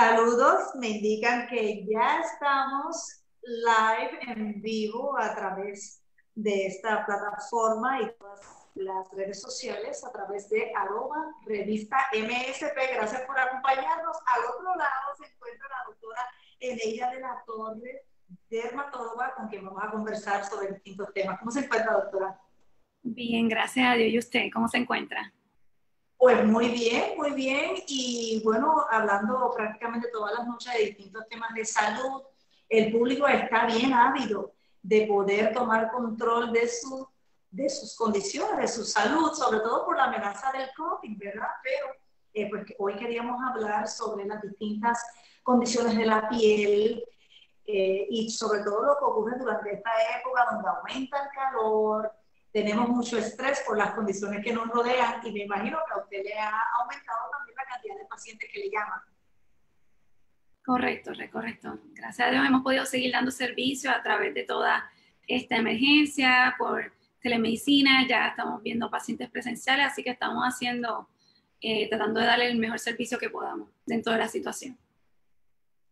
Saludos, me indican que ya estamos live en vivo a través de esta plataforma y todas las redes sociales a través de arroba revista MSP. Gracias por acompañarnos. Al otro lado se encuentra la doctora Eneida de la Torre, dermatóloga, con quien vamos a conversar sobre distintos temas. ¿Cómo se encuentra, doctora? Bien, gracias a Dios. ¿Y usted cómo se encuentra? Pues muy bien, muy bien. Y bueno, hablando prácticamente todas las noches de distintos temas de salud, el público está bien ávido de poder tomar control de, su, de sus condiciones, de su salud, sobre todo por la amenaza del COVID, ¿verdad? Pero eh, pues hoy queríamos hablar sobre las distintas condiciones de la piel eh, y sobre todo lo que ocurre durante esta época donde aumenta el calor, tenemos mucho estrés por las condiciones que nos rodean y me imagino que a usted le ha aumentado también la cantidad de pacientes que le llaman. Correcto, correcto. Gracias a Dios hemos podido seguir dando servicio a través de toda esta emergencia, por telemedicina, ya estamos viendo pacientes presenciales, así que estamos haciendo, eh, tratando de darle el mejor servicio que podamos dentro de la situación.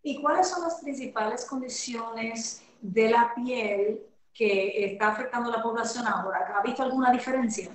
¿Y cuáles son las principales condiciones de la piel que está afectando a la población ahora? ¿Ha visto alguna diferencia?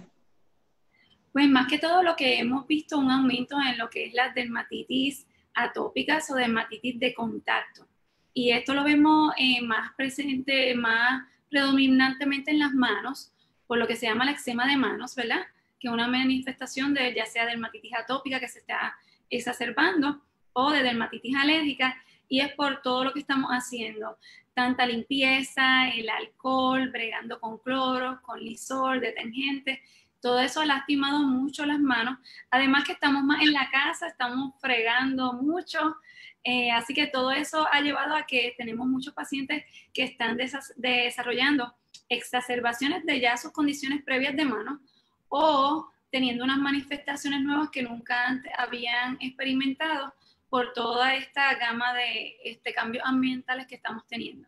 Pues más que todo lo que hemos visto un aumento en lo que es la dermatitis atópicas o dermatitis de contacto. Y esto lo vemos eh, más presente, más predominantemente en las manos, por lo que se llama la eczema de manos, ¿verdad? Que es una manifestación de ya sea dermatitis atópica que se está exacerbando o de dermatitis alérgica y es por todo lo que estamos haciendo, tanta limpieza, el alcohol, bregando con cloro, con lisol, detergente, todo eso ha lastimado mucho las manos. Además que estamos más en la casa, estamos fregando mucho, eh, así que todo eso ha llevado a que tenemos muchos pacientes que están desarrollando exacerbaciones de ya sus condiciones previas de manos o teniendo unas manifestaciones nuevas que nunca antes habían experimentado por toda esta gama de este, cambios ambientales que estamos teniendo.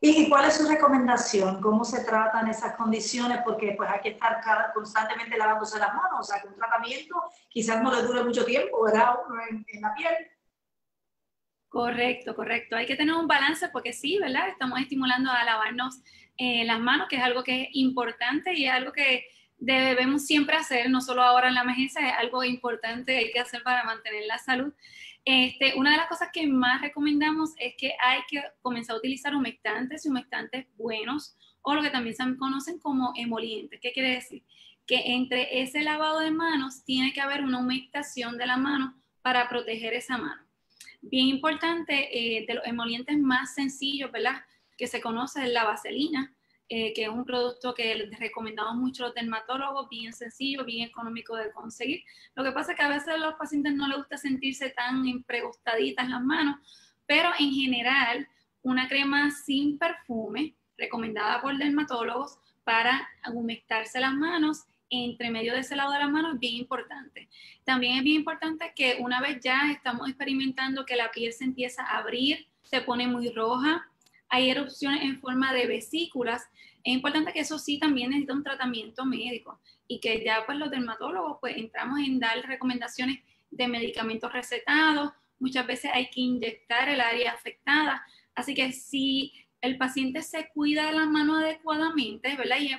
¿Y cuál es su recomendación? ¿Cómo se tratan esas condiciones? Porque pues hay que estar constantemente lavándose las manos, o sea que un tratamiento quizás no le dure mucho tiempo, ¿verdad? en, la piel. Correcto, correcto. Hay que tener un balance porque sí, ¿verdad? Estamos estimulando a lavarnos eh, las manos, que es algo que es importante y es algo que debemos siempre hacer, no solo ahora en la emergencia, es algo importante que hay que hacer para mantener la salud. Este, una de las cosas que más recomendamos es que hay que comenzar a utilizar humectantes y humectantes buenos o lo que también se conocen como emolientes. ¿Qué quiere decir? Que entre ese lavado de manos tiene que haber una humectación de la mano para proteger esa mano. Bien importante, eh, de los emolientes más sencillos, ¿verdad? Que se conoce es la vaselina eh, que es un producto que recomendamos mucho a los dermatólogos, bien sencillo, bien económico de conseguir. Lo que pasa es que a veces a los pacientes no les gusta sentirse tan empregostaditas las manos, pero en general una crema sin perfume, recomendada por dermatólogos para humectarse las manos entre medio de ese lado de las manos es bien importante. También es bien importante que una vez ya estamos experimentando que la piel se empieza a abrir, se pone muy roja, hay erupciones en forma de vesículas. Es importante que eso sí también necesita un tratamiento médico y que ya pues los dermatólogos pues entramos en dar recomendaciones de medicamentos recetados. Muchas veces hay que inyectar el área afectada. Así que si el paciente se cuida de la mano adecuadamente, ¿verdad? Y,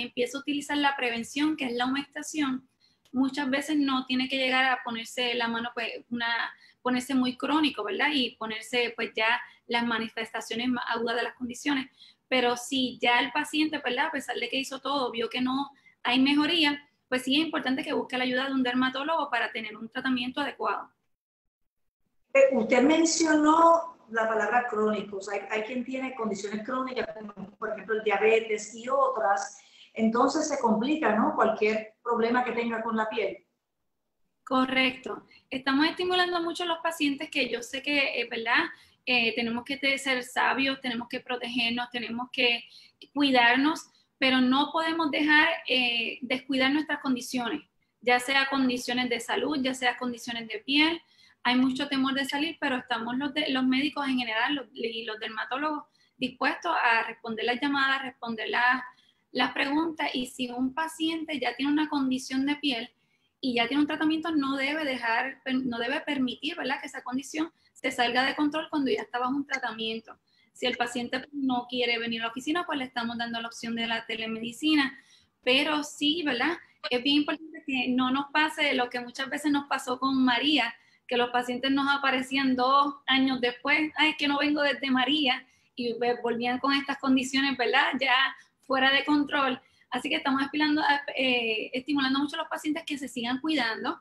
empieza a utilizar la prevención, que es la humectación, muchas veces no tiene que llegar a ponerse la mano, pues, una, ponerse muy crónico, ¿verdad? Y ponerse, pues, ya las manifestaciones más agudas de las condiciones. Pero si ya el paciente, ¿verdad? A pesar de que hizo todo, vio que no hay mejoría, pues sí es importante que busque la ayuda de un dermatólogo para tener un tratamiento adecuado. Eh, usted mencionó la palabra crónicos. Hay, hay quien tiene condiciones crónicas, como por ejemplo el diabetes y otras. Entonces se complica, ¿no? Cualquier problema que tenga con la piel. Correcto. Estamos estimulando mucho a los pacientes que yo sé que, es ¿verdad? Eh, tenemos que ser sabios, tenemos que protegernos, tenemos que cuidarnos, pero no podemos dejar eh, descuidar nuestras condiciones, ya sea condiciones de salud, ya sea condiciones de piel. Hay mucho temor de salir, pero estamos los, los médicos en general y los dermatólogos dispuestos a responder las llamadas, responder las, las preguntas. Y si un paciente ya tiene una condición de piel, y ya tiene un tratamiento, no debe dejar, no debe permitir, ¿verdad? Que esa condición se salga de control cuando ya está bajo un tratamiento. Si el paciente no quiere venir a la oficina, pues le estamos dando la opción de la telemedicina. Pero sí, ¿verdad? Es bien importante que no nos pase lo que muchas veces nos pasó con María, que los pacientes nos aparecían dos años después, ay, es que no vengo desde María, y volvían con estas condiciones, ¿verdad? Ya fuera de control. Así que estamos eh, estimulando mucho a los pacientes que se sigan cuidando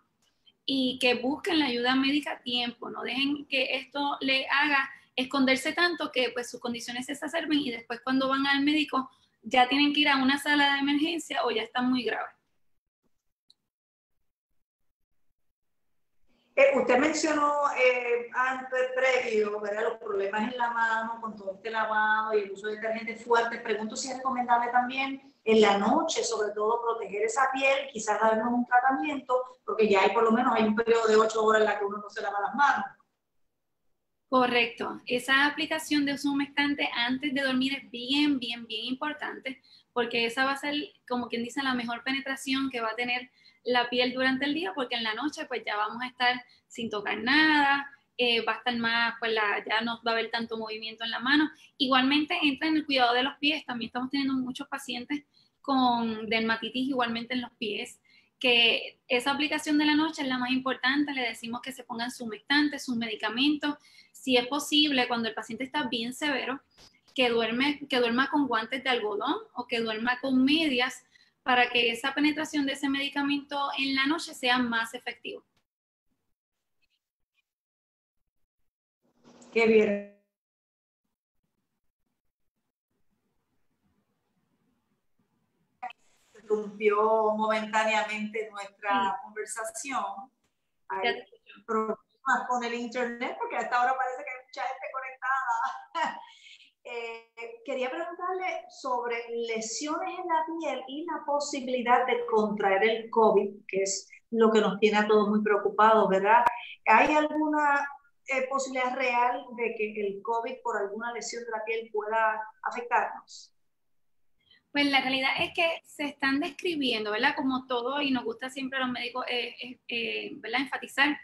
y que busquen la ayuda médica a tiempo, no dejen que esto le haga esconderse tanto que pues sus condiciones se exacerben y después cuando van al médico ya tienen que ir a una sala de emergencia o ya están muy graves. Eh, usted mencionó eh, antes, previo, los problemas en la mano con todo este lavado y el uso de detergentes fuertes. Pregunto si es recomendable también en la noche, sobre todo, proteger esa piel, quizás darnos un tratamiento, porque ya hay por lo menos hay un periodo de ocho horas en la que uno no se lava las manos. Correcto. Esa aplicación de uso humectante antes de dormir es bien, bien, bien importante, porque esa va a ser, como quien dice, la mejor penetración que va a tener la piel durante el día, porque en la noche pues ya vamos a estar sin tocar nada, eh, va a estar más, pues la, ya no va a haber tanto movimiento en la mano. Igualmente entra en el cuidado de los pies, también estamos teniendo muchos pacientes con dermatitis igualmente en los pies, que esa aplicación de la noche es la más importante, le decimos que se pongan sus sus medicamentos, si es posible, cuando el paciente está bien severo, que, duerme, que duerma con guantes de algodón o que duerma con medias para que esa penetración de ese medicamento en la noche sea más efectivo. Qué bien. Interrumpió momentáneamente nuestra conversación. Hay problemas con el internet porque hasta ahora parece que hay mucha gente conectada. Eh, quería preguntarle sobre lesiones en la piel y la posibilidad de contraer el COVID, que es lo que nos tiene a todos muy preocupados, ¿verdad? ¿Hay alguna eh, posibilidad real de que el COVID por alguna lesión de la piel pueda afectarnos? Pues la realidad es que se están describiendo, ¿verdad? Como todo, y nos gusta siempre a los médicos, eh, ¿verdad? Enfatizar,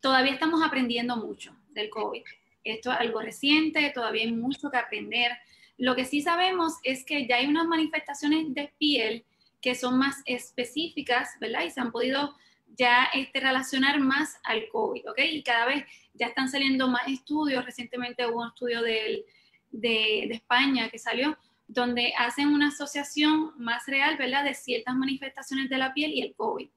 todavía estamos aprendiendo mucho del COVID. Esto es algo reciente, todavía hay mucho que aprender. Lo que sí sabemos es que ya hay unas manifestaciones de piel que son más específicas, ¿verdad? Y se han podido ya este, relacionar más al COVID, ¿ok? Y cada vez ya están saliendo más estudios. Recientemente hubo un estudio de, de España que salió, donde hacen una asociación más real, ¿verdad? De ciertas manifestaciones de la piel y el COVID.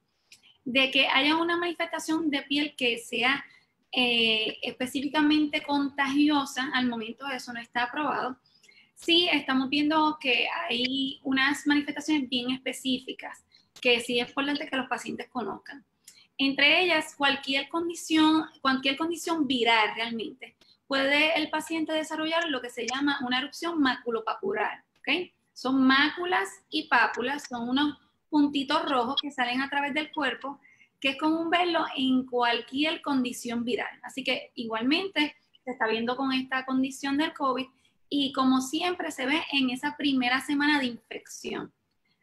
De que haya una manifestación de piel que sea eh, específicamente contagiosa, al momento eso no está aprobado, sí estamos viendo que hay unas manifestaciones bien específicas que sí es importante que los pacientes conozcan. Entre ellas, cualquier condición, cualquier condición viral realmente, puede el paciente desarrollar lo que se llama una erupción maculopapular. ¿okay? Son máculas y pápulas, son unos puntitos rojos que salen a través del cuerpo que es común verlo en cualquier condición viral. Así que igualmente se está viendo con esta condición del COVID y como siempre se ve en esa primera semana de infección.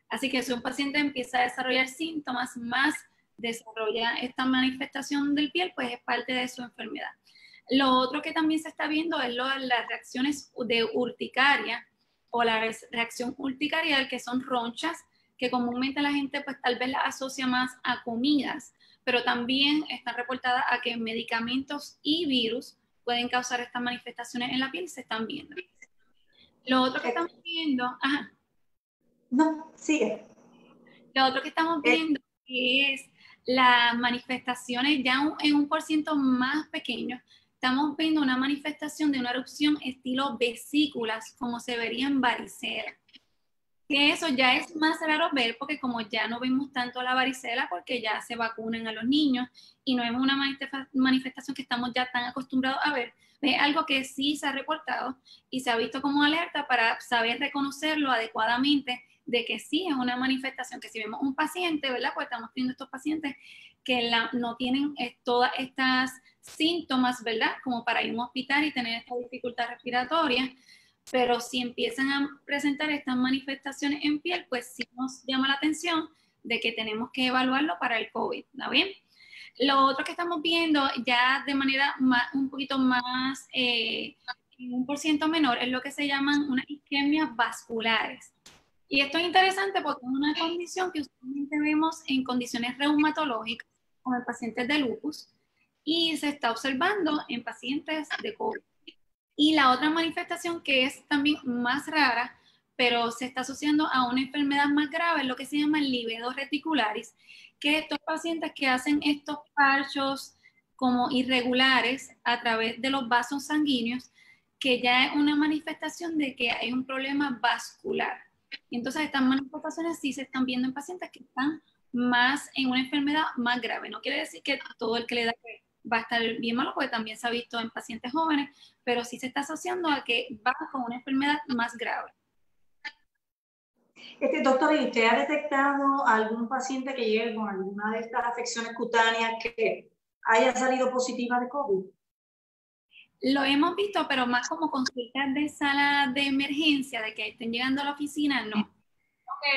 Así que si un paciente empieza a desarrollar síntomas, más desarrolla esta manifestación del piel, pues es parte de su enfermedad. Lo otro que también se está viendo es lo, las reacciones de urticaria o la reacción urticarial, que son ronchas que comúnmente la gente pues tal vez la asocia más a comidas, pero también está reportada a que medicamentos y virus pueden causar estas manifestaciones en la piel y se están viendo. Lo otro que estamos viendo, ajá. No, sigue. Lo otro que estamos eh. viendo es las manifestaciones ya en un por ciento más pequeño. Estamos viendo una manifestación de una erupción estilo vesículas, como se vería en varicela que eso ya es más raro ver porque como ya no vemos tanto la varicela porque ya se vacunan a los niños y no vemos una manifestación que estamos ya tan acostumbrados a ver, es algo que sí se ha reportado y se ha visto como alerta para saber reconocerlo adecuadamente de que sí es una manifestación, que si vemos un paciente, ¿verdad? Pues estamos teniendo estos pacientes que no tienen eh, todas estas síntomas, ¿verdad? Como para ir a un hospital y tener esta dificultad respiratoria, pero si empiezan a presentar estas manifestaciones en piel, pues sí nos llama la atención de que tenemos que evaluarlo para el COVID, ¿está bien? Lo otro que estamos viendo ya de manera un poquito más, eh, un por ciento menor, es lo que se llaman unas isquemias vasculares. Y esto es interesante porque es una condición que usualmente vemos en condiciones reumatológicas, como en pacientes de lupus, y se está observando en pacientes de COVID. Y la otra manifestación que es también más rara, pero se está asociando a una enfermedad más grave, es lo que se llama el livedo reticularis, que estos pacientes que hacen estos parchos como irregulares a través de los vasos sanguíneos, que ya es una manifestación de que hay un problema vascular. Y entonces estas manifestaciones sí se están viendo en pacientes que están más en una enfermedad más grave. No quiere decir que todo el que le da va a estar bien malo, porque también se ha visto en pacientes jóvenes, pero sí se está asociando a que va con una enfermedad más grave. Este, doctor, ¿y usted ha detectado algún paciente que llegue con alguna de estas afecciones cutáneas que haya salido positiva de COVID? Lo hemos visto, pero más como consultas de sala de emergencia, de que estén llegando a la oficina, no.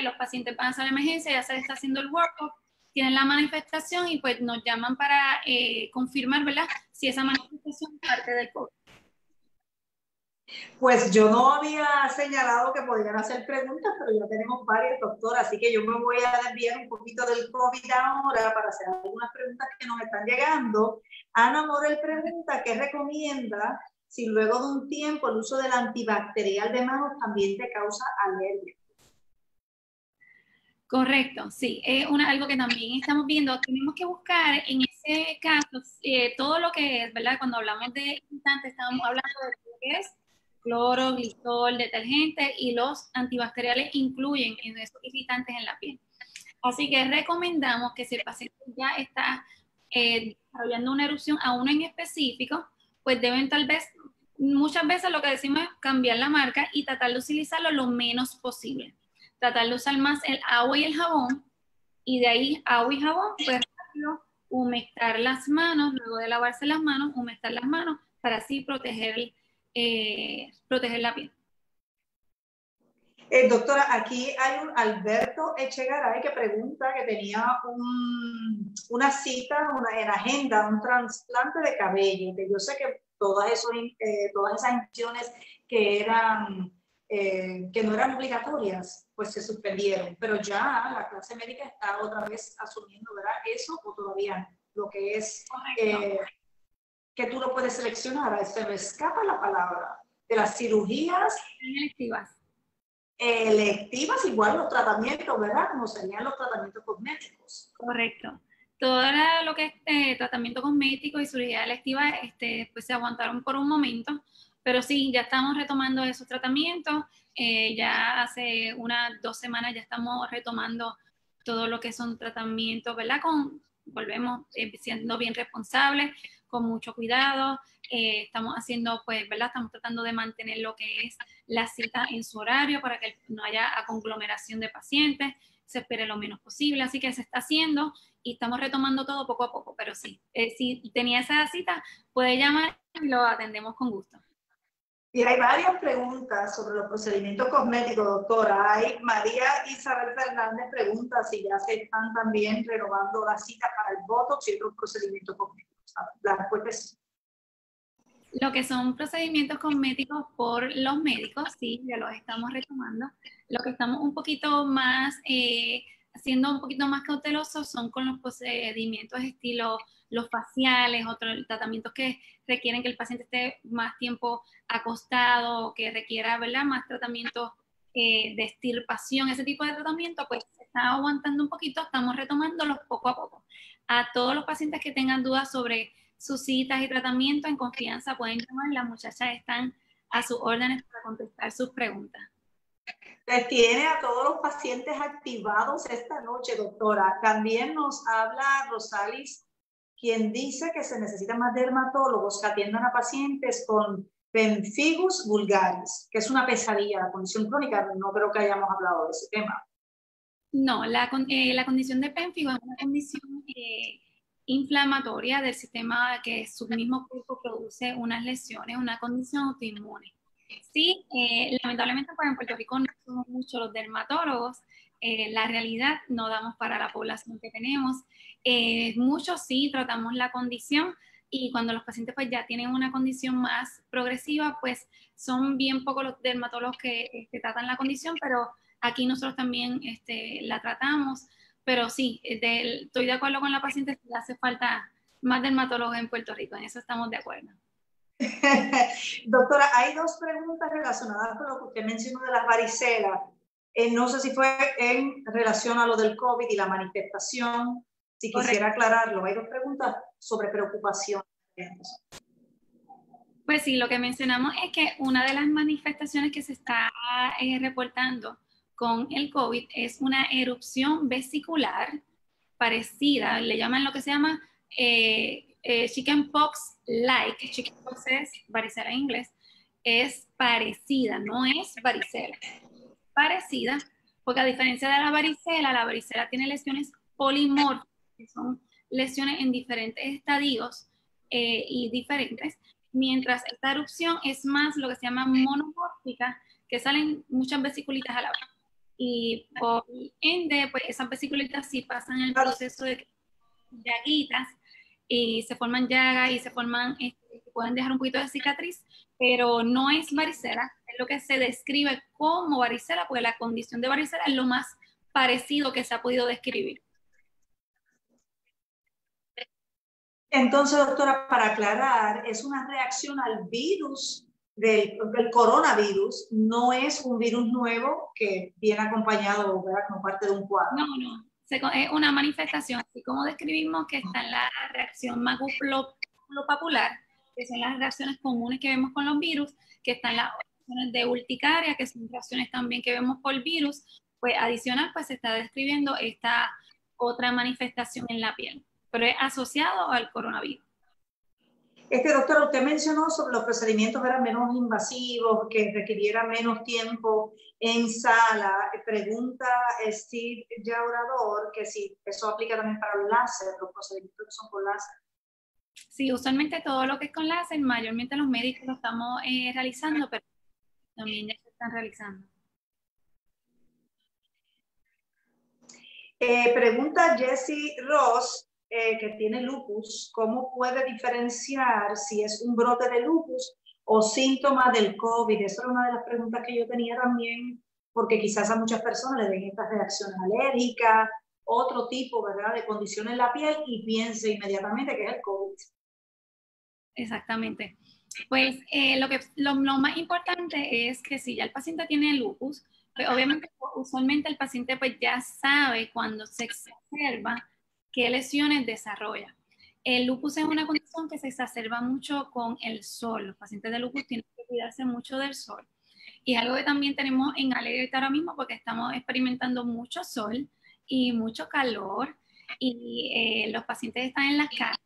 los pacientes van a sala de emergencia, ya se está haciendo el workup, tienen la manifestación y pues nos llaman para eh, confirmar, ¿verdad? Si esa manifestación es parte del COVID. Pues yo no había señalado que podían hacer preguntas, pero ya tenemos varias, doctora, así que yo me voy a desviar un poquito del COVID ahora para hacer algunas preguntas que nos están llegando. Ana Morel pregunta, ¿qué recomienda si luego de un tiempo el uso del antibacterial de manos también te causa alergia? Correcto, sí, es algo que también estamos viendo. Tenemos que buscar en ese caso eh, todo lo que es, ¿verdad? Cuando hablamos de irritantes, estamos hablando de lo que es cloro, glisol, detergente y los antibacteriales incluyen en esos irritantes en la piel. Así que recomendamos que si el paciente ya está eh, desarrollando una erupción a uno en específico, pues deben tal vez, muchas veces lo que decimos es cambiar la marca y tratar de utilizarlo lo menos posible tratar de usar más el agua y el jabón, y de ahí agua y jabón, pues humectar las manos, luego de lavarse las manos, humectar las manos para así proteger, eh, proteger la piel. Eh, doctora, aquí hay un Alberto Echegaray que pregunta que tenía una cita una, en agenda, un trasplante de cabello, que yo sé que todas, esos, eh, todas esas incisiones que eran eh, que no eran obligatorias, pues se suspendieron. Pero ya la clase médica está otra vez asumiendo, ¿verdad? Eso o todavía lo que es que tú lo puedes seleccionar. Se me escapa la palabra. De las cirugías. Electivas. Electivas, igual los tratamientos, ¿verdad? Como serían los tratamientos cosméticos. Correcto todo lo que es eh, tratamiento cosmético y cirugía electiva, este, pues se aguantaron por un momento, pero sí, ya estamos retomando esos tratamientos. Eh, ya hace unas dos semanas ya estamos retomando todo lo que son tratamientos, ¿verdad? Con, volvemos eh, siendo bien responsables, con mucho cuidado. Eh, estamos haciendo, pues, ¿verdad? Estamos tratando de mantener lo que es la cita en su horario para que no haya conglomeración de pacientes, se espere lo menos posible. Así que se está haciendo y estamos retomando todo poco a poco. Pero sí, si tenía esa cita, puede llamar y lo atendemos con gusto. Y hay varias preguntas sobre los procedimientos cosméticos, doctora. Hay María Isabel Fernández pregunta si ya se están también renovando las citas para el Botox y otros procedimientos cosméticos. La respuesta es lo que son procedimientos cosméticos por los médicos, sí, ya los estamos retomando. Lo que estamos un poquito más, eh, haciendo un poquito más cautelosos son con los procedimientos estilo los faciales, otros tratamientos que requieren que el paciente esté más tiempo acostado, que requiera ¿verdad? más tratamiento eh, de estirpación, ese tipo de tratamiento, pues está aguantando un poquito, estamos retomándolos poco a poco. A todos los pacientes que tengan dudas sobre sus citas y tratamiento, en confianza pueden llamar, las muchachas están a sus órdenes para contestar sus preguntas. Les tiene a todos los pacientes activados esta noche, doctora. También nos habla Rosalis quien dice que se necesitan más dermatólogos que atiendan a pacientes con pemphigus vulgaris, que es una pesadilla, la condición crónica, no creo que hayamos hablado de ese tema. No, la, eh, la condición de pemphigus es una condición eh, inflamatoria del sistema que su mismo cuerpo produce unas lesiones, una condición autoinmune. Sí, eh, lamentablemente pues en Puerto Rico no somos muchos los dermatólogos, eh, la realidad no damos para la población que tenemos. Eh, muchos sí tratamos la condición y cuando los pacientes pues ya tienen una condición más progresiva, pues son bien pocos los dermatólogos que, tratan la condición, pero aquí nosotros también este, la tratamos. Pero sí, estoy de acuerdo con la paciente que hace falta más dermatólogos en Puerto Rico, en eso estamos de acuerdo. Doctora, hay dos preguntas relacionadas con lo que usted mencionó de las varicelas. Eh, no sé si fue en relación a lo del COVID y la manifestación, si quisiera aclararlo. Hay dos preguntas sobre preocupación. Pues sí, lo que mencionamos es que una de las manifestaciones que se está eh, reportando con el COVID es una erupción vesicular parecida, le llaman lo que se llama eh, eh, chickenpox like, chickenpox es varicela en inglés, es parecida, no es varicela parecida, porque a diferencia de la varicela, la varicela tiene lesiones polimórficas, que son lesiones en diferentes estadios eh, y diferentes, mientras esta erupción es más lo que se llama monomórfica, que salen muchas vesiculitas a la vez. Y por ende, pues esas vesiculitas sí pasan el proceso de llaguitas y se forman llagas y se forman, este, pueden dejar un poquito de cicatriz, pero no es varicela, es lo que se describe como varicela, porque la condición de varicela es lo más parecido que se ha podido describir. Entonces, doctora, para aclarar, es una reacción al virus del, coronavirus, no es un virus nuevo que viene acompañado ¿verdad? como parte de un cuadro. No, no, es una manifestación, así como describimos que está en la reacción maculopapular, que son las reacciones comunes que vemos con los virus, que están las reacciones de urticaria, que son reacciones también que vemos por virus, pues adicional, pues se está describiendo esta otra manifestación en la piel, pero es asociado al coronavirus. Este doctor, usted mencionó sobre los procedimientos eran menos invasivos, que requirieran menos tiempo en sala. Pregunta Steve Yaurador que si eso aplica también para el láser, los procedimientos que son por láser. Sí, usualmente todo lo que es con láser, mayormente los médicos lo estamos eh, realizando, pero también ya se están realizando. Eh, pregunta Jessie Ross, eh, que tiene lupus, ¿cómo puede diferenciar si es un brote de lupus o síntoma del COVID? Esa es una de las preguntas que yo tenía también, porque quizás a muchas personas le den estas reacciones alérgicas, otro tipo, ¿verdad?, de condición en la piel y piense inmediatamente que es el COVID. Exactamente. Pues eh, lo, que, lo, más importante es que si ya el paciente tiene lupus, pues obviamente usualmente el paciente pues ya sabe cuando se exacerba qué lesiones desarrolla. El lupus es una condición que se exacerba mucho con el sol. Los pacientes de lupus tienen que cuidarse mucho del sol. Y es algo que también tenemos en alerta ahora mismo porque estamos experimentando mucho sol y mucho calor y eh, los pacientes están en las casas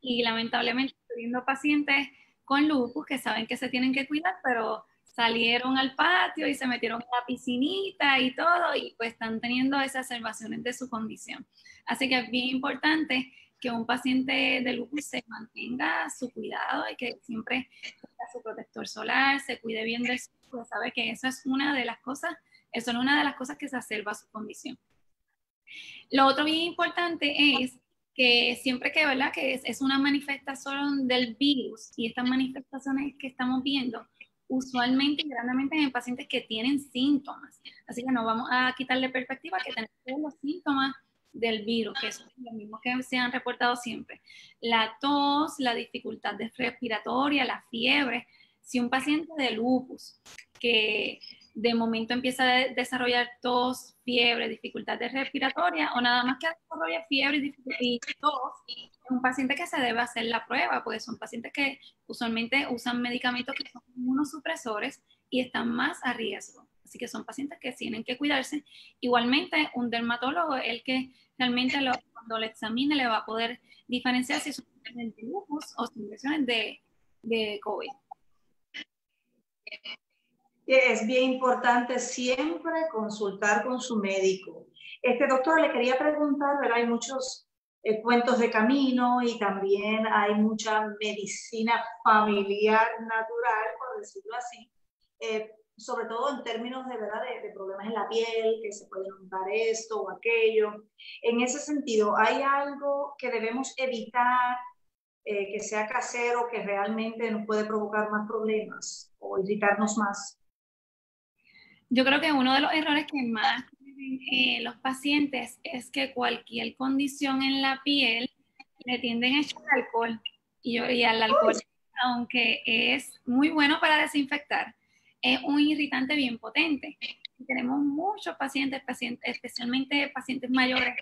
y lamentablemente viendo pacientes con lupus que saben que se tienen que cuidar, pero salieron al patio y se metieron en la piscinita y todo y pues están teniendo esas observaciones de su condición. Así que es bien importante que un paciente de lupus se mantenga su cuidado y que siempre tenga su protector solar, se cuide bien de eso, pues sabe que eso es una de las cosas, eso es una de las cosas que se observa su condición. Lo otro bien importante es que siempre que, ¿verdad? que es, es, una manifestación del virus y estas manifestaciones que estamos viendo, usualmente y grandemente en pacientes que tienen síntomas. Así que no vamos a quitarle perspectiva que tenemos los síntomas del virus, que son los mismos que se han reportado siempre. La tos, la dificultad respiratoria, la fiebre. Si un paciente de lupus que de momento empieza a desarrollar tos, fiebre, dificultades respiratoria o nada más que desarrolla fiebre y tos, es un paciente que se debe hacer la prueba, porque son pacientes que usualmente usan medicamentos que son inmunosupresores y están más a riesgo. Así que son pacientes que tienen que cuidarse. Igualmente, un dermatólogo el que realmente lo, cuando lo examine le va a poder diferenciar si son de lupus o son lesiones de, de COVID es bien importante siempre consultar con su médico. Este doctor le quería preguntar, ¿verdad? Hay muchos eh, cuentos de camino y también hay mucha medicina familiar natural, por decirlo así. Eh, sobre todo en términos de, ¿verdad? De, problemas en la piel, que se puede notar esto o aquello. En ese sentido, ¿hay algo que debemos evitar eh, que sea casero, que realmente nos puede provocar más problemas o irritarnos más? Yo creo que uno de los errores que más eh, los pacientes es que cualquier condición en la piel le tienden a echar alcohol y, yo, y al alcohol, aunque es muy bueno para desinfectar, es un irritante bien potente. tenemos muchos pacientes, pacientes, especialmente pacientes mayores,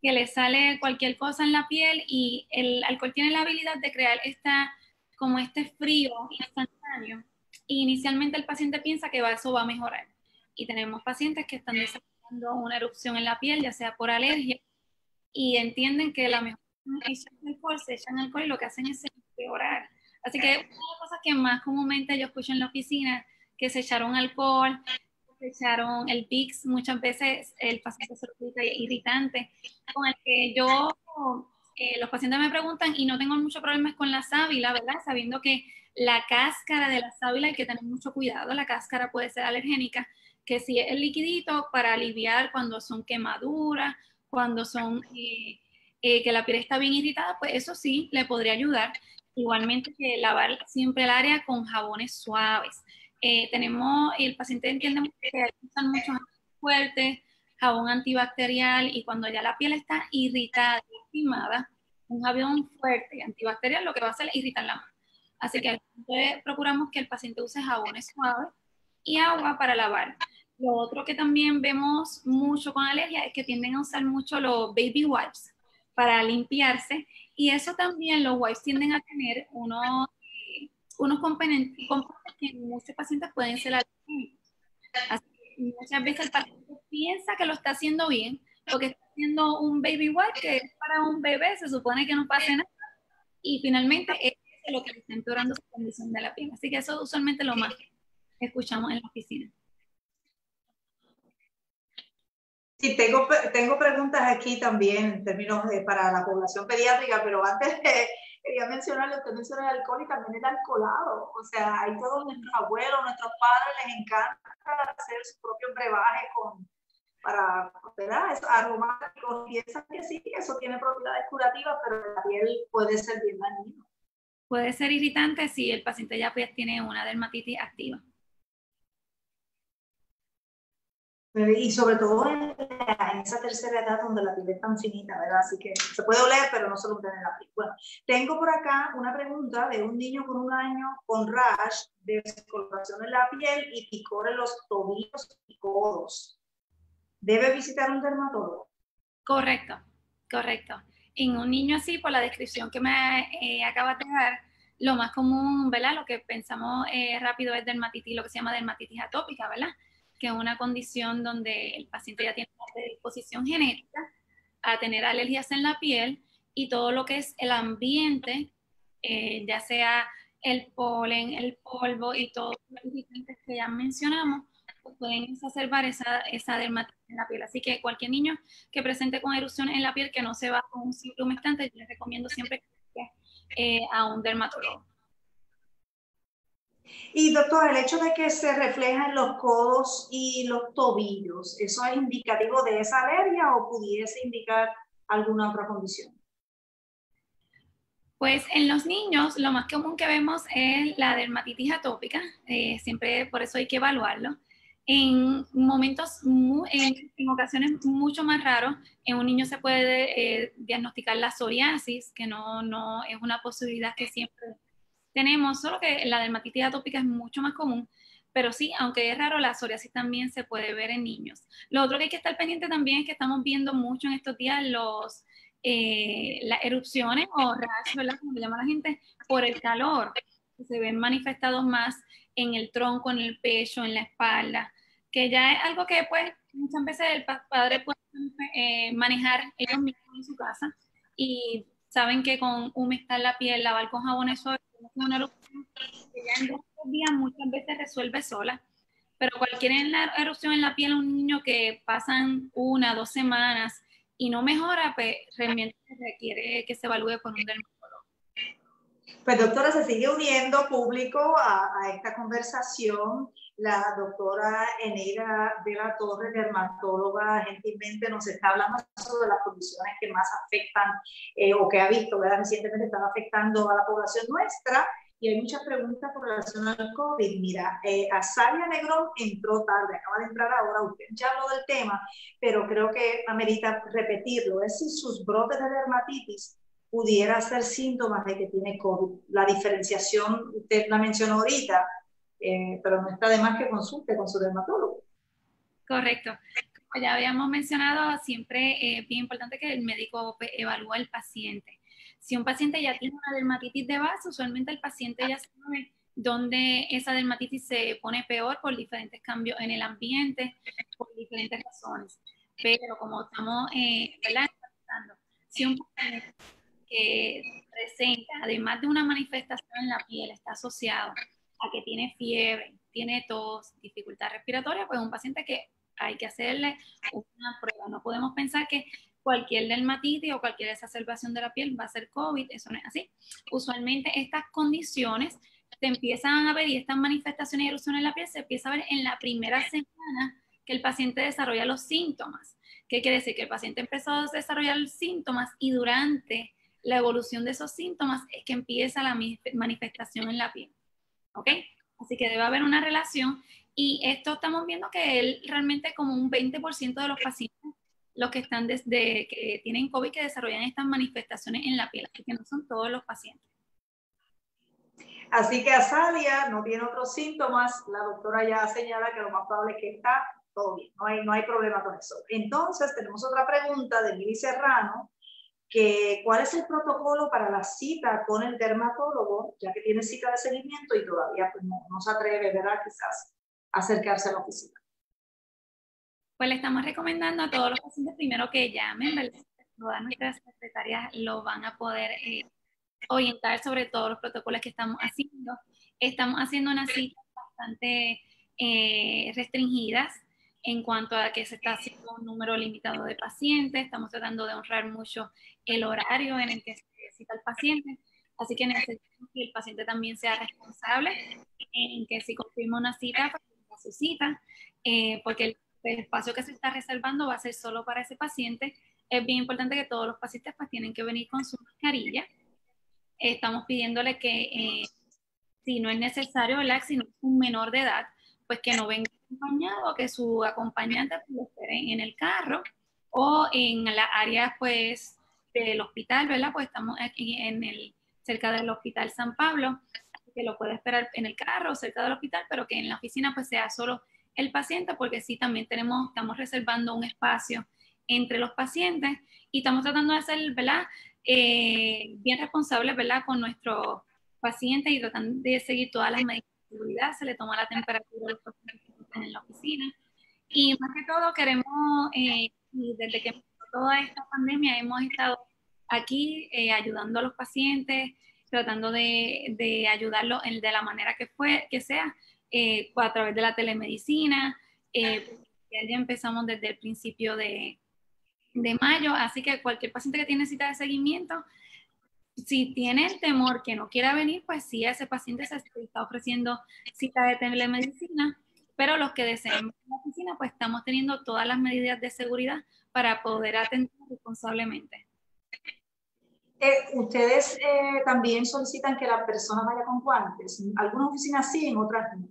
que les sale cualquier cosa en la piel y el alcohol tiene la habilidad de crear esta, como este frío instantáneo. Y inicialmente el paciente piensa que eso va a mejorar. Y tenemos pacientes que están desarrollando una erupción en la piel, ya sea por alergia, y entienden que la mejor es alcohol, se echan alcohol y lo que hacen es empeorar. Así que una de las cosas que más comúnmente yo escucho en la oficina que se echaron alcohol, se echaron el PIX, muchas veces el paciente se lo irritante, con el que yo, eh, los pacientes me preguntan y no tengo muchos problemas con la sábila, ¿verdad? Sabiendo que la cáscara de la sábila hay que tener mucho cuidado, la cáscara puede ser alergénica, que si es el liquidito para aliviar cuando son quemaduras, cuando son eh, eh, que la piel está bien irritada, pues eso sí le podría ayudar. Igualmente que lavar siempre el área con jabones suaves. Eh, tenemos, el paciente entiende que usan muchos fuertes, jabón antibacterial y cuando ya la piel está irritada lastimada, un jabón fuerte y antibacterial lo que va a hacer es irritar la mano. Así que procuramos que el paciente use jabones suaves y agua para lavar. Lo otro que también vemos mucho con alergia es que tienden a usar mucho los baby wipes para limpiarse y eso también los wipes tienden a tener unos unos componentes, que muchos pacientes pueden ser alérgicos. muchas veces el paciente piensa que lo está haciendo bien, porque está haciendo un baby wipe que es para un bebé, se supone que no pase nada, y finalmente es lo que está empeorando su condición de la piel. Así que eso usualmente lo más que escuchamos en la oficina. Sí, tengo, tengo preguntas aquí también en términos de, para la población pediátrica, pero antes de, quería mencionarle, usted menciona el alcohol y también el alcoholado. O sea, hay todos nuestros abuelos, nuestros padres les encanta hacer su propio brebaje con, para, ¿verdad? Es aromático. Piensan que sí, eso tiene propiedades curativas, pero la piel puede ser bien dañino. Puede ser irritante si el paciente ya pues, tiene una dermatitis activa. Y sobre todo en, esa tercera edad donde la piel es tan finita, ¿verdad? Así que se puede oler, pero no se lo en la piel. Bueno, tengo por acá una pregunta de un niño con un año con rash, descoloración en la piel y picor en los tobillos y codos. ¿Debe visitar un dermatólogo? Correcto, correcto. En un niño así, por la descripción que me eh, acabas de dar, lo más común, ¿verdad? Lo que pensamos eh, rápido es dermatitis, lo que se llama dermatitis atópica, ¿verdad? Que una condición donde el paciente ya tiene una predisposición genética a tener alergias en la piel y todo lo que es el ambiente, eh, ya sea el polen, el polvo y todos los ingredientes que ya mencionamos, pues pueden exacerbar esa, esa dermatitis en la piel. Así que cualquier niño que presente con erupciones en la piel que no se va con un simple humectante, yo les recomiendo siempre que eh, a un dermatólogo. Y doctor, el hecho de que se refleja en los codos y los tobillos, ¿eso es indicativo de esa alergia o pudiese indicar alguna otra condición? Pues en los niños lo más común que vemos es la dermatitis atópica, eh, siempre por eso hay que evaluarlo. En momentos, en, ocasiones mucho más raros, en un niño se puede eh, diagnosticar la psoriasis, que no, no es una posibilidad que siempre tenemos, solo que la dermatitis atópica es mucho más común, pero sí, aunque es raro, la psoriasis también se puede ver en niños. Lo otro que hay que estar pendiente también es que estamos viendo mucho en estos días los, eh, las erupciones o rash, ¿verdad? Como le llama la gente, por el calor. Se ven manifestados más en el tronco, en el pecho, en la espalda, que ya es algo que pues muchas veces el padre puede eh, manejar ellos mismos en su casa y saben que con humectar la piel, lavar con jabones suaves, una erupción que ya en dos días muchas veces resuelve sola, pero cualquier erupción en la piel un niño que pasan una, dos semanas y no mejora, pues realmente requiere que se evalúe por un dermatólogo. Pues doctora, se sigue uniendo público a, esta conversación. La doctora Eneida de la Torre, dermatóloga, gentilmente nos está hablando sobre las condiciones que más afectan eh, o que ha visto, ¿verdad? Recientemente están afectando a la población nuestra. Y hay muchas preguntas con relación al COVID. Mira, eh, Azalia Negrón entró tarde, acaba de entrar ahora, usted ya habló del tema, pero creo que amerita repetirlo. Es si sus brotes de dermatitis pudiera ser síntomas de que tiene COVID. La diferenciación, usted la mencionó ahorita, eh, pero no está de más que consulte con su dermatólogo. Correcto. Como ya habíamos mencionado, siempre es bien importante que el médico evalúe al paciente. Si un paciente ya tiene una dermatitis de base, usualmente el paciente ya sabe dónde esa dermatitis se pone peor por diferentes cambios en el ambiente, por diferentes razones. Pero como estamos eh, si un paciente que presenta, además de una manifestación en la piel, está asociado a que tiene fiebre, tiene tos, dificultad respiratoria, pues un paciente que hay que hacerle una prueba. No podemos pensar que cualquier dermatitis o cualquier exacerbación de la piel va a ser COVID, eso no es así. Usualmente estas condiciones se empiezan a ver y estas manifestaciones y erupciones en la piel se empieza a ver en la primera semana que el paciente desarrolla los síntomas. ¿Qué quiere decir? Que el paciente empezó a desarrollar síntomas y durante la evolución de esos síntomas es que empieza la manifestación en la piel. ¿Ok? Así que debe haber una relación y esto estamos viendo que él realmente como un 20% de los pacientes, los que están desde que tienen COVID, que desarrollan estas manifestaciones en la piel, así que no son todos los pacientes. Así que Azalia no tiene otros síntomas, la doctora ya señala que lo más probable es que está todo bien, no hay, no hay problema con eso. Entonces tenemos otra pregunta de Mili Serrano, que cuál es el protocolo para la cita con el dermatólogo, ya que tiene cita de seguimiento y todavía pues, no, se atreve, ¿verdad? Quizás acercarse a la oficina. Pues le estamos recomendando a todos los pacientes primero que llamen, ¿verdad? Todas nuestras secretarias lo van a poder eh, orientar sobre todos los protocolos que estamos haciendo. Estamos haciendo unas citas bastante eh, restringidas en cuanto a que se está haciendo un número limitado de pacientes, estamos tratando de honrar mucho el horario en el que se cita el paciente, así que necesitamos que el paciente también sea responsable en que si confirma una cita, pues su cita, eh, porque el, espacio que se está reservando va a ser solo para ese paciente. Es bien importante que todos los pacientes pues tienen que venir con su mascarilla. estamos pidiéndole que eh, si no es necesario, ¿verdad? si no es un menor de edad, pues que no venga acompañado, que su acompañante pues, lo espere en el carro o en la área pues del hospital, ¿verdad? Pues estamos aquí en el, cerca del Hospital San Pablo, que lo puede esperar en el carro cerca del hospital, pero que en la oficina pues sea solo el paciente, porque sí también tenemos, estamos reservando un espacio entre los pacientes y estamos tratando de ser, ¿verdad? Eh, bien responsables, ¿verdad? Con nuestros pacientes y tratando de seguir todas las medidas de seguridad, se le toma la temperatura a los pacientes en la oficina. Y más que todo queremos, eh, desde que toda esta pandemia, hemos estado aquí eh, ayudando a los pacientes, tratando de, de ayudarlos de la manera que, fue, que sea, eh, a través de la telemedicina. Eh, ya empezamos desde el principio de, de mayo, así que cualquier paciente que tiene cita de seguimiento, si tiene el temor que no quiera venir, pues sí, ese paciente se está ofreciendo cita de telemedicina pero los que deseen la oficina, pues estamos teniendo todas las medidas de seguridad para poder atender responsablemente. Eh, ¿Ustedes eh, también solicitan que la persona vaya con guantes? Algunas oficinas sí, en otras no.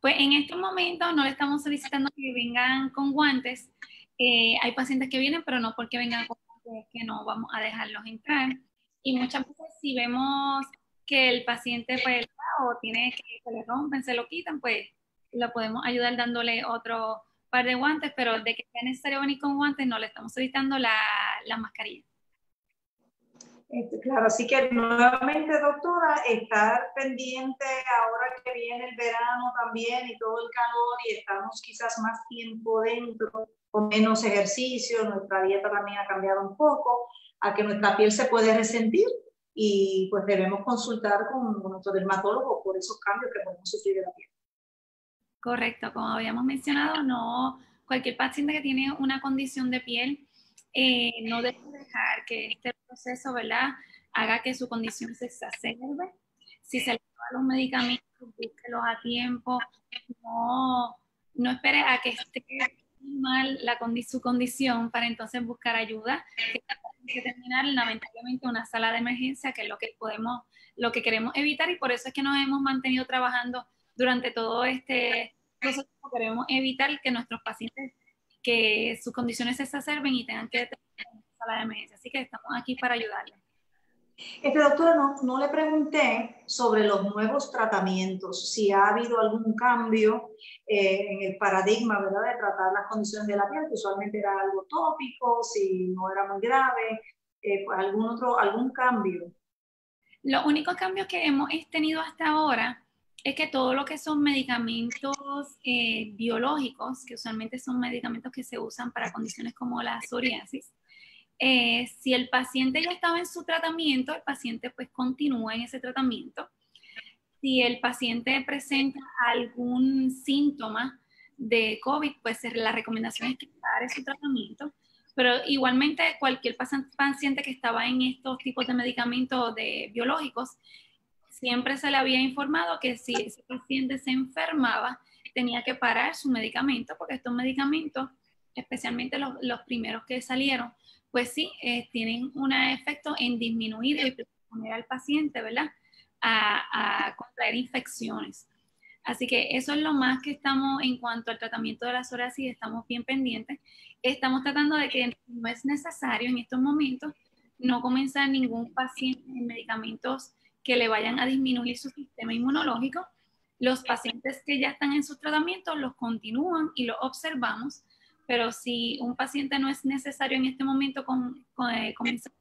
Pues en estos momentos no le estamos solicitando que vengan con guantes. Eh, hay pacientes que vienen, pero no porque vengan con guantes, que no vamos a dejarlos entrar. Y muchas veces si vemos que el paciente pues o tiene que se le rompen, se lo quitan, pues lo podemos ayudar dándole otro par de guantes, pero de que sea necesario venir con guantes, no le estamos solicitando la, la mascarilla. Este, claro, así que nuevamente, doctora, estar pendiente ahora que viene el verano también y todo el calor y estamos quizás más tiempo dentro, con menos ejercicio, nuestra dieta también ha cambiado un poco, a que nuestra piel se puede resentir y pues debemos consultar con nuestro dermatólogo por esos cambios que podemos sufrir de la piel. Correcto, como habíamos mencionado, no cualquier paciente que tiene una condición de piel eh, no debe dejar que este proceso, ¿verdad? haga que su condición se exacerbe. Si se le da los medicamentos, búsquelos a tiempo, no, no espere a que esté mal la su condición para entonces buscar ayuda, que que terminar lamentablemente una sala de emergencia, que es lo que podemos, lo que queremos evitar y por eso es que nos hemos mantenido trabajando durante todo este proceso, queremos evitar que nuestros pacientes, que sus condiciones se exacerben y tengan que una sala de emergencia, así que estamos aquí para ayudarles. Este doctor, no, no, le pregunté sobre los nuevos tratamientos, si ha habido algún cambio eh, en el paradigma ¿verdad? de tratar las condiciones de la piel, que usualmente era algo tópico, si no era muy grave, eh, pues algún otro, algún cambio. Los únicos cambios que hemos tenido hasta ahora es que todo lo que son medicamentos eh, biológicos, que usualmente son medicamentos que se usan para condiciones como la psoriasis, eh, si el paciente ya estaba en su tratamiento, el paciente pues continúa en ese tratamiento. Si el paciente presenta algún síntoma de COVID, pues la recomendación es que pare su tratamiento. Pero igualmente cualquier paciente que estaba en estos tipos de medicamentos de biológicos, siempre se le había informado que si ese paciente se enfermaba, tenía que parar su medicamento, porque estos medicamentos, especialmente los, los primeros que salieron, pues sí, eh, tienen un efecto en disminuir y poner al paciente, ¿verdad? A, contraer infecciones. Así que eso es lo más que estamos en cuanto al tratamiento de la psoriasis, estamos bien pendientes. Estamos tratando de que no es necesario en estos momentos no comenzar ningún paciente en medicamentos que le vayan a disminuir su sistema inmunológico. Los pacientes que ya están en sus tratamientos los continúan y los observamos pero si un paciente no es necesario en este momento con, eh, comenzar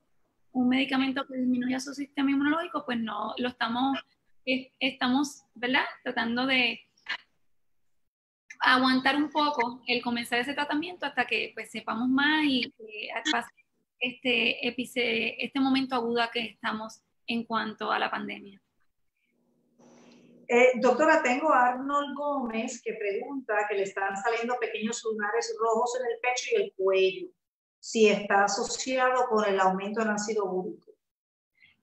un medicamento que disminuya su sistema inmunológico, pues no lo estamos, eh, estamos, ¿verdad? Tratando de aguantar un poco el comenzar ese tratamiento hasta que pues sepamos más y pase este, este momento agudo que estamos en cuanto a la pandemia. Eh, doctora, tengo a Arnold Gómez que pregunta que le están saliendo pequeños lunares rojos en el pecho y el cuello, si está asociado con el aumento del ácido úrico.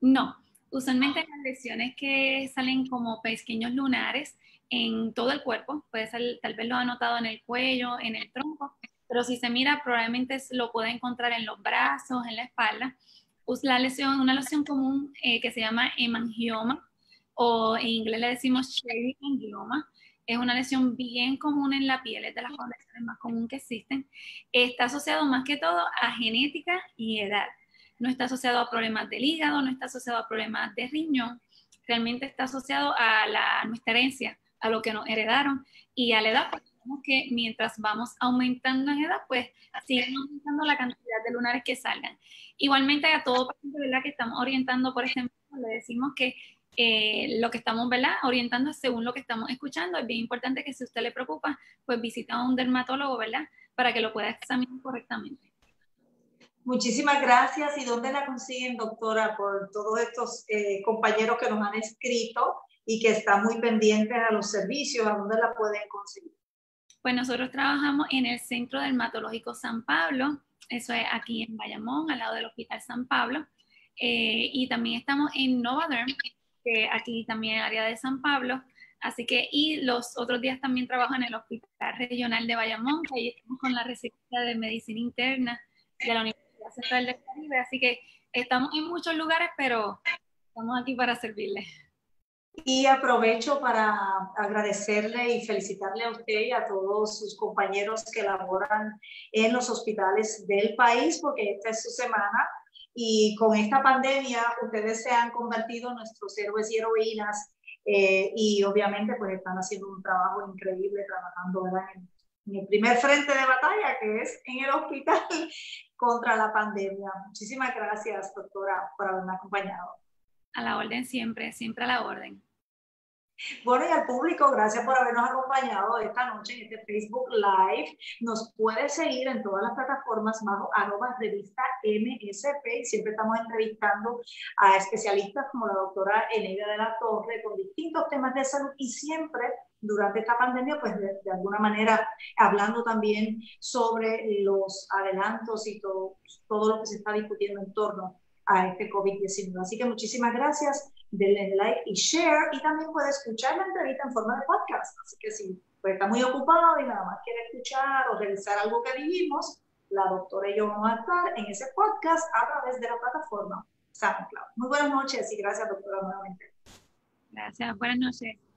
No, usualmente las lesiones que salen como pequeños lunares en todo el cuerpo, puede ser, tal vez lo ha notado en el cuello, en el tronco, pero si se mira probablemente lo puede encontrar en los brazos, en la espalda. La lesión, una lesión común eh, que se llama hemangioma, o en inglés le decimos shaving angioma. Es una lesión bien común en la piel, es de las condiciones más comunes que existen. Está asociado más que todo a genética y edad. No está asociado a problemas del hígado, no está asociado a problemas de riñón. Realmente está asociado a la, nuestra herencia, a lo que nos heredaron y a la edad. Pues, que mientras vamos aumentando en edad, pues siguen aumentando la cantidad de lunares que salgan. Igualmente a todo paciente ¿verdad? que estamos orientando, por ejemplo, le decimos que eh, lo que estamos ¿verdad? orientando según lo que estamos escuchando. Es bien importante que si usted le preocupa, pues visita a un dermatólogo, ¿verdad? Para que lo pueda examinar correctamente. Muchísimas gracias. ¿Y dónde la consiguen, doctora, por todos estos eh, compañeros que nos han escrito y que están muy pendientes a los servicios? ¿A dónde la pueden conseguir? Pues nosotros trabajamos en el Centro Dermatológico San Pablo, eso es aquí en Bayamón, al lado del Hospital San Pablo. Eh, y también estamos en Novaderm, aquí también en área de San Pablo. Así que, y los otros días también trabajo en el Hospital Regional de Bayamón, que ahí estamos con la residencia de Medicina Interna de la Universidad Central del Caribe. Así que estamos en muchos lugares, pero estamos aquí para servirles. Y aprovecho para agradecerle y felicitarle a usted y a todos sus compañeros que laboran en los hospitales del país, porque esta es su semana y con esta pandemia ustedes se han convertido en nuestros héroes y heroínas eh, y obviamente pues están haciendo un trabajo increíble trabajando En, el primer frente de batalla que es en el hospital contra la pandemia. Muchísimas gracias doctora por haberme acompañado. A la orden siempre, siempre a la orden. Bueno, y al público, gracias por habernos acompañado esta noche en este Facebook Live. Nos puede seguir en todas las plataformas bajo arroba revista MSP. Siempre estamos entrevistando a especialistas como la doctora Eneida de la Torre con distintos temas de salud y siempre durante esta pandemia, pues de, de, alguna manera hablando también sobre los adelantos y todo, todo lo que se está discutiendo en torno a este COVID-19. Así que muchísimas gracias, denle like y share y también puede escuchar la entrevista en forma de podcast. Así que si pues, está muy ocupado y nada más quiere escuchar o revisar algo que dijimos, la doctora y yo vamos a estar en ese podcast a través de la plataforma SoundCloud. Muy buenas noches y gracias, doctora, nuevamente. Gracias, buenas noches.